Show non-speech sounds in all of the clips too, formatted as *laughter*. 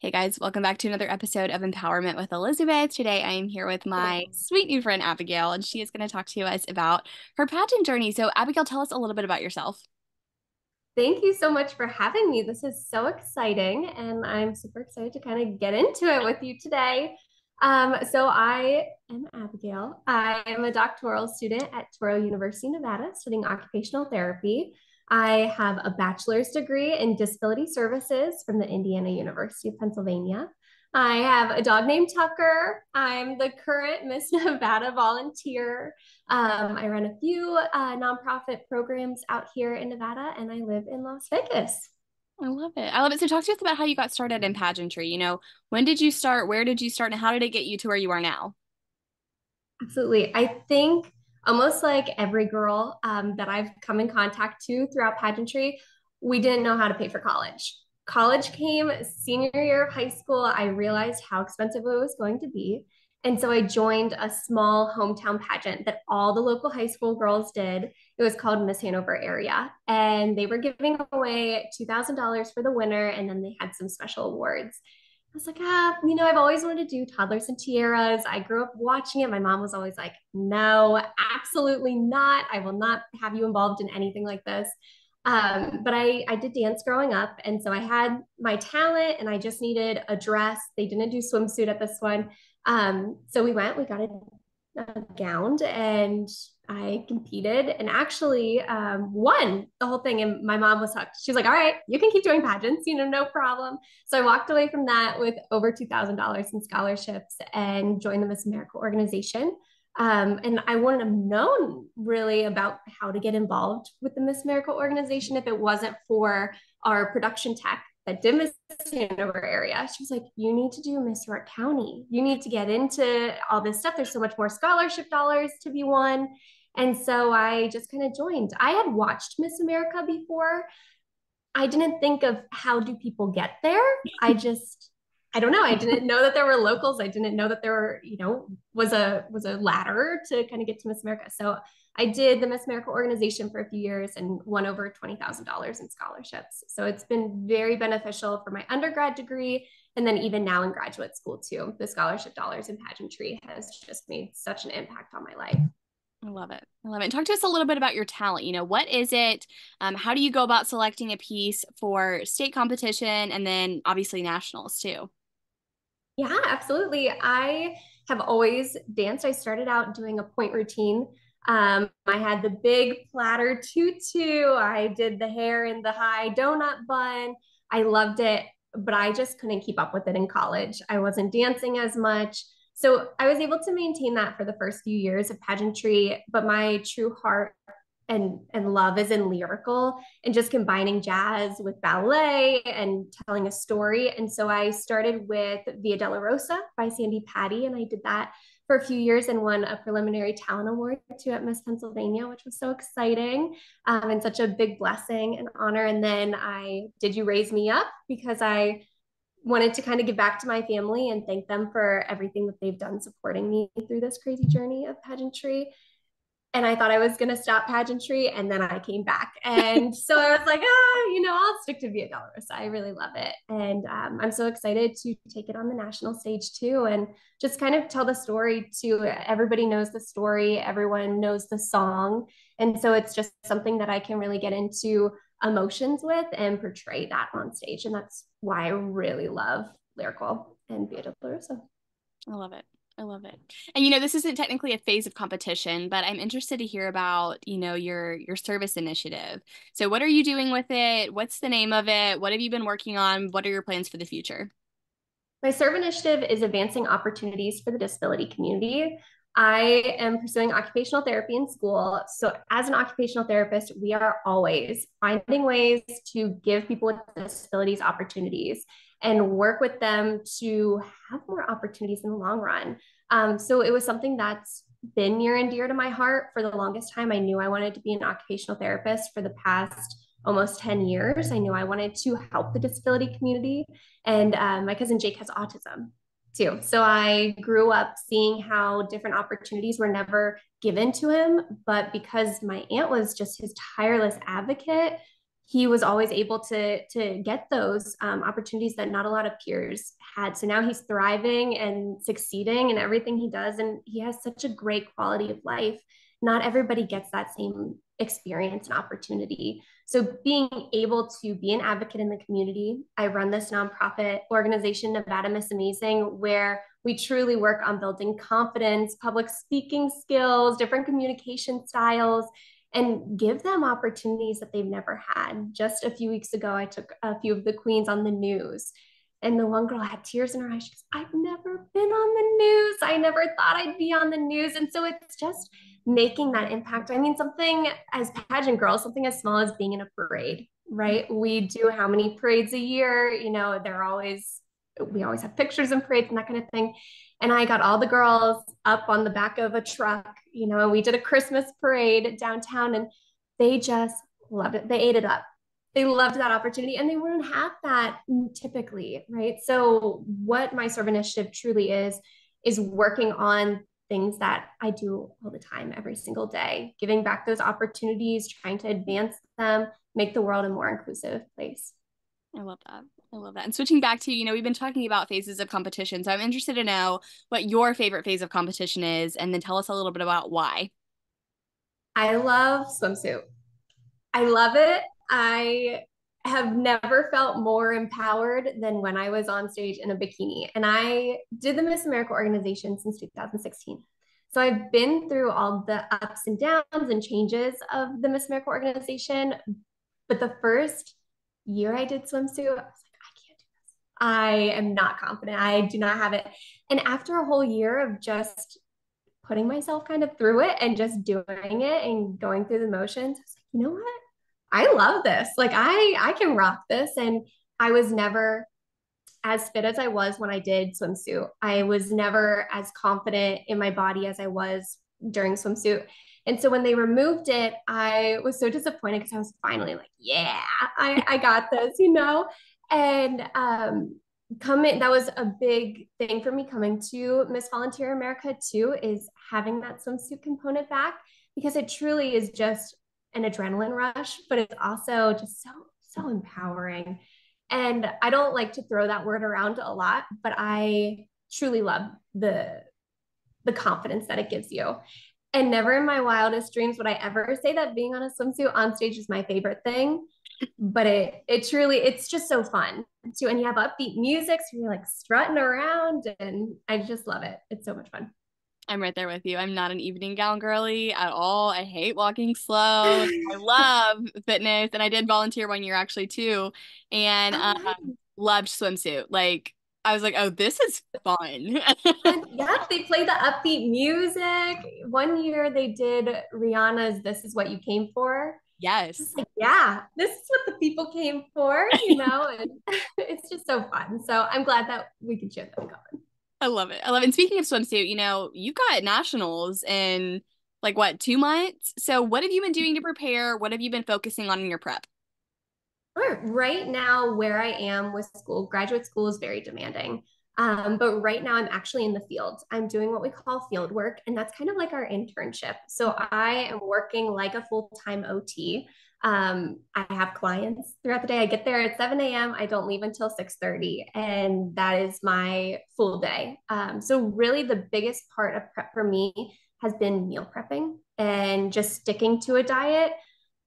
Hey guys, welcome back to another episode of Empowerment with Elizabeth. Today I am here with my sweet new friend Abigail, and she is going to talk to us about her pageant journey. So, Abigail, tell us a little bit about yourself. Thank you so much for having me. This is so exciting, and I'm super excited to kind of get into it with you today. Um, so, I am Abigail. I am a doctoral student at Touro University, Nevada, studying occupational therapy. I have a bachelor's degree in disability services from the Indiana University of Pennsylvania. I have a dog named Tucker. I'm the current Miss *laughs* Nevada volunteer. Um, I run a few uh, nonprofit programs out here in Nevada, and I live in Las Vegas. I love it. I love it. So, talk to us about how you got started in pageantry. You know, when did you start? Where did you start? And how did it get you to where you are now? Absolutely. I think almost like every girl um, that I've come in contact to throughout pageantry, we didn't know how to pay for college. College came senior year of high school. I realized how expensive it was going to be. And so I joined a small hometown pageant that all the local high school girls did. It was called Miss Hanover Area. And they were giving away $2,000 for the winner. And then they had some special awards was like, ah, you know, I've always wanted to do toddlers and tiaras. I grew up watching it. My mom was always like, no, absolutely not. I will not have you involved in anything like this. Um, but I, I did dance growing up. And so I had my talent and I just needed a dress. They didn't do swimsuit at this one. Um, so we went, we got a, a gown and I competed and actually um, won the whole thing. And my mom was hooked. She was like, all right, you can keep doing pageants, you know, no problem. So I walked away from that with over $2,000 in scholarships and joined the Miss America organization. Um, and I wouldn't have known really about how to get involved with the Miss America organization if it wasn't for our production tech that did Miss Hanover area. She was like, You need to do Miss York County. You need to get into all this stuff. There's so much more scholarship dollars to be won. And so I just kind of joined. I had watched Miss America before. I didn't think of how do people get there. I just I don't know. I didn't know that there were locals. I didn't know that there were, you know, was a was a ladder to kind of get to Miss America. So I did the Miss America organization for a few years and won over twenty thousand dollars in scholarships. So it's been very beneficial for my undergrad degree, and then even now in graduate school too. The scholarship dollars in pageantry has just made such an impact on my life. I love it. I love it. Talk to us a little bit about your talent. You know, what is it? Um, how do you go about selecting a piece for state competition and then obviously nationals too? Yeah, absolutely. I have always danced. I started out doing a pointe routine. Um, I had the big platter tutu. I did the hair in the high donut bun. I loved it, but I just couldn't keep up with it in college. I wasn't dancing as much. So I was able to maintain that for the first few years of pageantry, but my true heart and and love is in lyrical and just combining jazz with ballet and telling a story. And so I started with Via Dolorosa by Sandi Patty, and I did that for a few years and won a preliminary talent award too at Miss Pennsylvania, which was so exciting um, and such a big blessing and honor. And then I did you raise me up because I wanted to kind of give back to my family and thank them for everything that they've done supporting me through this crazy journey of pageantry. And I thought I was going to stop pageantry, and then I came back. And so I was like, ah, you know, I'll stick to Via Dolorosa. I really love it. And um, I'm so excited to take it on the national stage too and just kind of tell the story to everybody knows the story, everyone knows the song. And so it's just something that I can really get into emotions with and portray that on stage. And that's why I really love lyrical and Via Dolorosa. I love it. I love it. And you know, this isn't technically a phase of competition, but I'm interested to hear about, you know, your your service initiative. So what are you doing with it? What's the name of it? What have you been working on? What are your plans for the future? My serve initiative is advancing opportunities for the disability community. I am pursuing occupational therapy in school. So, as an occupational therapist, we are always finding ways to give people with disabilities opportunities and work with them to have more opportunities in the long run. Um, so, it was something that's been near and dear to my heart for the longest time. I knew I wanted to be an occupational therapist for the past almost 10 years. I knew I wanted to help the disability community. And um, my cousin Jake has autism too. So I grew up seeing how different opportunities were never given to him. But because my aunt was just his tireless advocate, he was always able to to get those um, opportunities that not a lot of peers had. So now he's thriving and succeeding in everything he does, and he has such a great quality of life. Not everybody gets that same experience and opportunity. So being able to be an advocate in the community, I run this nonprofit organization, Nevada Miss Amazing, where we truly work on building confidence, public speaking skills, different communication styles, and give them opportunities that they've never had. Just a few weeks ago, I took a few of the queens on the news. And the one girl had tears in her eyes. She goes, I've never been on the news. I never thought I'd be on the news. And so it's just making that impact. I mean, something as pageant girls, something as small as being in a parade, right? Mm-hmm. We do how many parades a year? You know, they're always, we always have pictures and parades and that kind of thing. And I got all the girls up on the back of a truck, you know, and we did a Christmas parade downtown and they just loved it. They ate it up. They loved that opportunity and they wouldn't have that typically, right? So, what my serve initiative truly is, is working on things that I do all the time, every single day, giving back those opportunities, trying to advance them, make the world a more inclusive place. I love that. I love that. And switching back to, you know, we've been talking about phases of competition. So I'm interested to know what your favorite phase of competition is and then tell us a little bit about why. I love swimsuit. I love it. I have never felt more empowered than when I was on stage in a bikini. And I did the Miss America organization since 2016. So I've been through all the ups and downs and changes of the Miss America organization. But the first year I did swimsuit, I was like, I can't do this. I am not confident. I do not have it. And after a whole year of just putting myself kind of through it and just doing it and going through the motions, I was like, you know what? I love this. Like I I can rock this. And I was never as fit as I was when I did swimsuit. I was never as confident in my body as I was during swimsuit. And so when they removed it, I was so disappointed because I was finally like, yeah, I, I got this, you know? And um, coming, that was a big thing for me coming to Miss Volunteer America too, is having that swimsuit component back because it truly is just an adrenaline rush, but it's also just so, so empowering. And I don't like to throw that word around a lot, but I truly love the the confidence that it gives you. And never in my wildest dreams would I ever say that being on a swimsuit on stage is my favorite thing. But it it truly it's just so fun too. And you have upbeat music, so you're like strutting around, and I just love it. It's so much fun. I'm right there with you. I'm not an evening gown girly at all. I hate walking slow. I *laughs* love fitness, and I did volunteer one year actually too, and oh, um, loved swimsuit. Like I was like, oh, this is fun. *laughs* yeah, they play the upbeat music. One year they did Rihanna's This Is What You Came For. Yes. Like, yeah, this is what the people came for, you *laughs* know, and *laughs* it's just so fun. So I'm glad that we could share that. I love it. I love it. And speaking of swimsuit, you know, you got nationals in like what, two months? So what have you been doing to prepare? What have you been focusing on in your prep? Right now, where I am with school, graduate school is very demanding. Um, but right now, I'm actually in the field. I'm doing what we call field work, and that's kind of like our internship. So I am working like a full time OT. Um, I have clients throughout the day. I get there at 7 a.m. I don't leave until 6:30, and that is my full day. Um, so really, the biggest part of prep for me has been meal prepping and just sticking to a diet.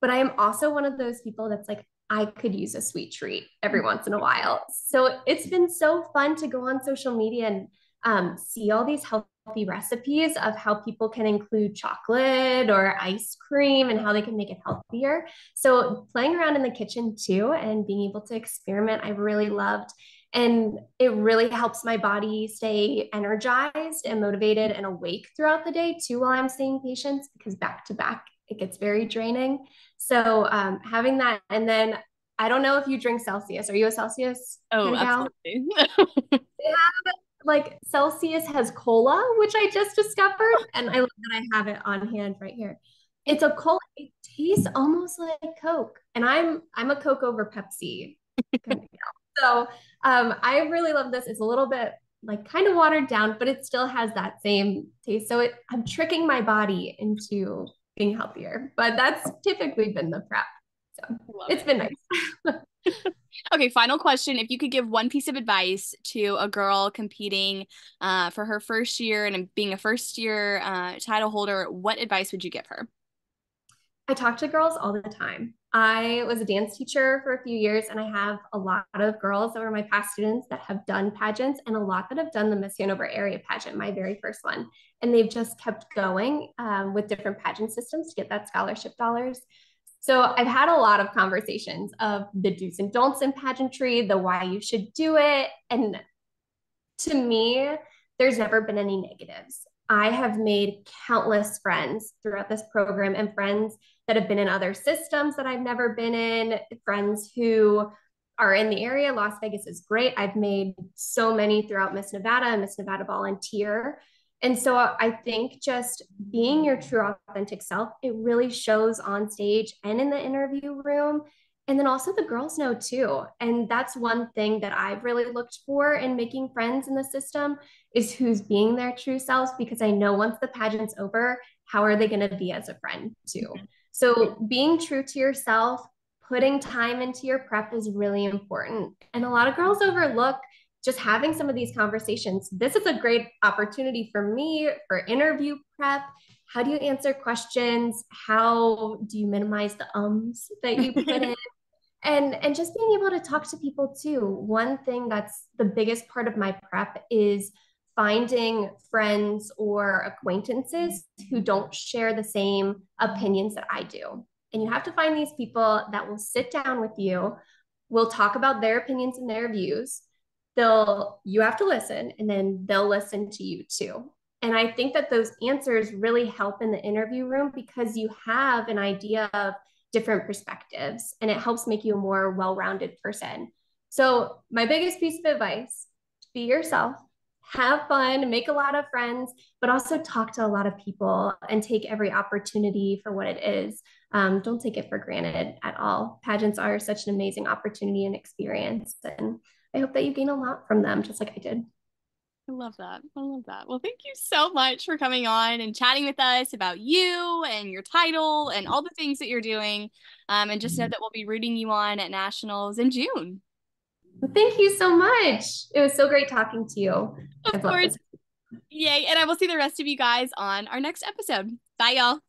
But I am also one of those people that's like, I could use a sweet treat every once in a while. So it's been so fun to go on social media and um, see all these healthy recipes of how people can include chocolate or ice cream and how they can make it healthier. So playing around in the kitchen too and being able to experiment, I've really loved. And it really helps my body stay energized and motivated and awake throughout the day too while I'm seeing patients because back to back it gets very draining. So um, having that, and then I don't know if you drink Celsius. Are you a Celsius? Oh, absolutely. *laughs* have, like Celsius has cola, which I just discovered, *laughs* and I love that I have it on hand right here. It's a cola. It tastes almost like Coke, and I'm I'm a Coke over Pepsi. *laughs* so um, I really love this. It's a little bit like kind of watered down, but it still has that same taste. So it, I'm tricking my body into being healthier. But that's typically been the prep. So it's it. been nice. *laughs* *laughs* okay, final question. If you could give one piece of advice to a girl competing uh, for her first year and being a first year uh, title holder, what advice would you give her? I talk to girls all the time. I was a dance teacher for a few years, and I have a lot of girls that were my past students that have done pageants, and a lot that have done the Miss Hanover area pageant, my very first one. And they've just kept going um, with different pageant systems to get that scholarship dollars. So I've had a lot of conversations of the do's and don'ts in pageantry, the why you should do it. And to me, there's never been any negatives. I have made countless friends throughout this program and friends that have been in other systems that I've never been in, friends who are in the area. Las Vegas is great. I've made so many throughout Miss Nevada Miss Nevada Volunteer. And so I think just being your true authentic self, it really shows on stage and in the interview room. And then also the girls know too. And that's one thing that I've really looked for in making friends in the system is who's being their true selves because I know once the pageant's over, how are they going to be as a friend too? Mm-hmm. So being true to yourself, putting time into your prep is really important. And a lot of girls overlook just having some of these conversations. This is a great opportunity for me for interview prep. How do you answer questions? How do you minimize the ums that you put *laughs* in? And and just being able to talk to people too. One thing that's the biggest part of my prep is finding friends or acquaintances who don't share the same opinions that I do. And you have to find these people that will sit down with you, will talk about their opinions and their views, they'll you have to listen and then they'll listen to you too. And i think that those answers really help in the interview room because you have an idea of different perspectives and it helps make you a more well-rounded person. So my biggest piece of advice be yourself have fun make a lot of friends but also talk to a lot of people and take every opportunity for what it is um, don't take it for granted at all pageants are such an amazing opportunity and experience and I hope that you gain a lot from them, just like I did. I love that. I love that. Well, thank you so much for coming on and chatting with us about you and your title and all the things that you're doing. Um, and just know mm-hmm. that we'll be rooting you on at nationals in June. Well, thank you so much. It was so great talking to you. Of course. Yay. And I will see the rest of you guys on our next episode. Bye, y'all.